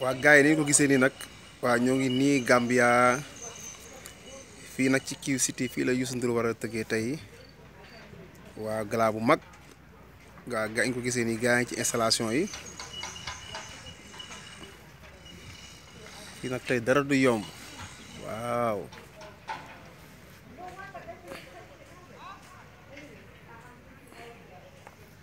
waa gars yi ni ko gisee nii nag waa ñoo ngi nii Gambia fii nag ci Q City fii la Youssou Ndour war a tëggee tey waa galaa bu mag waa gars yi ko gisee nii gars yi ci installation yi fii nag tey dara du yomb waaw